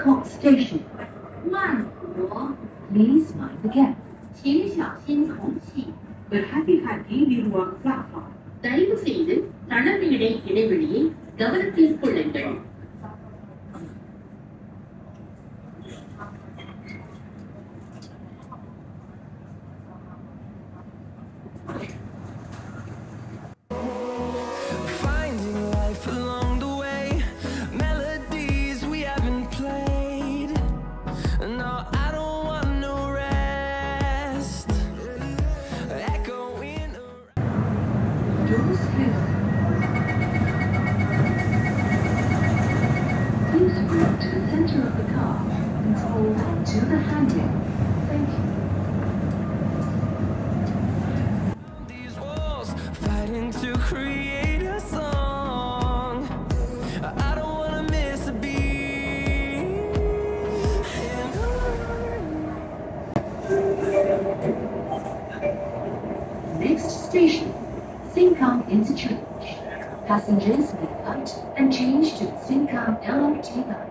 go. Wongkok Station. 慢活，Please mind the gap. 请小心空气。 berhati-hati di ruang platform. தயவு செய்து தளர்விடை இடைவெளியை கவனத்தில் கொள்ளுங்கள் to the center of the car and hold onto the handrail. Thank you. these walls, fighting to create a song. I don't wanna miss a beat. Next station, Sengkang Interchange. Passengers may out and change to Sengkang LRT line.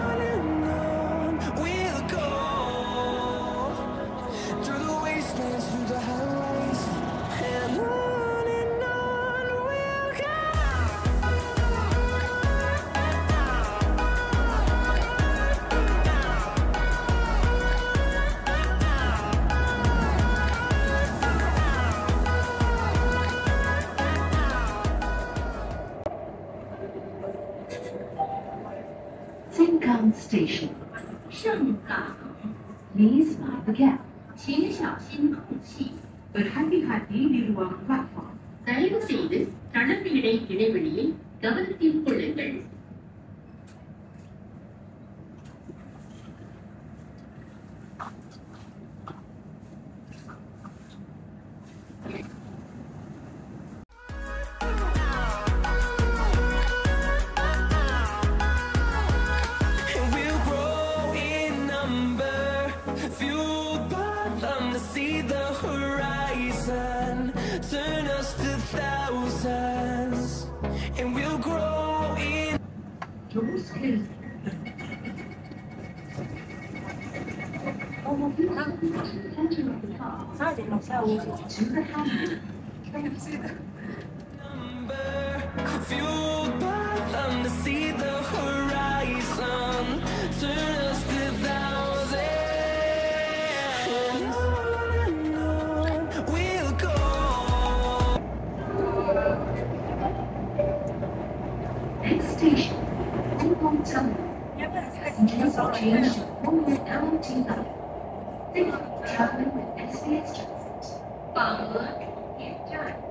Station. 上港， Please mind the gap. 请小心空气。 Berhati-hati di ruang platform. தயவு செய்து தளர்விடை இடைவெளியை கவனத்தில் கொள்ளுங்கள் Doors closed. All of you have to the change to traveling with SBS Transit. Onward in.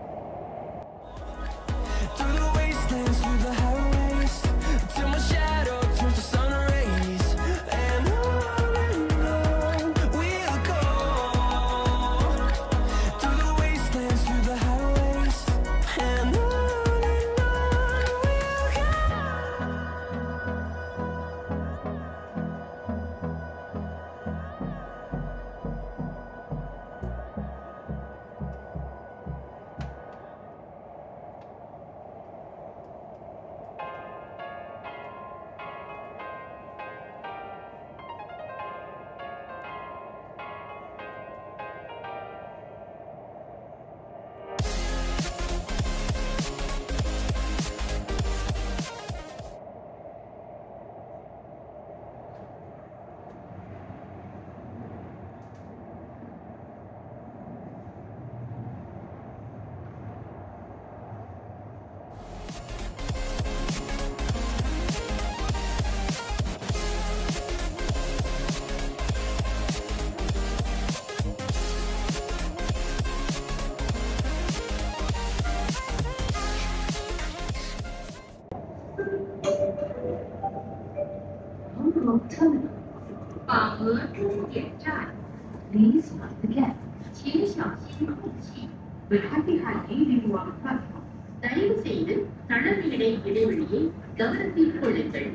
Hongkong Terminal. 保额终点站， Please mind the gap. 请小心空气。 Berhati-hati di ruang platform. தயவு செய்து தளர்வு இடை இடைவெளியை கவனத்தில் கொள்ளுங்கள்